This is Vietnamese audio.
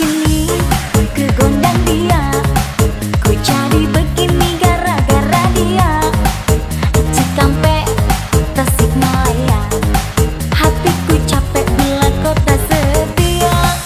bikin kini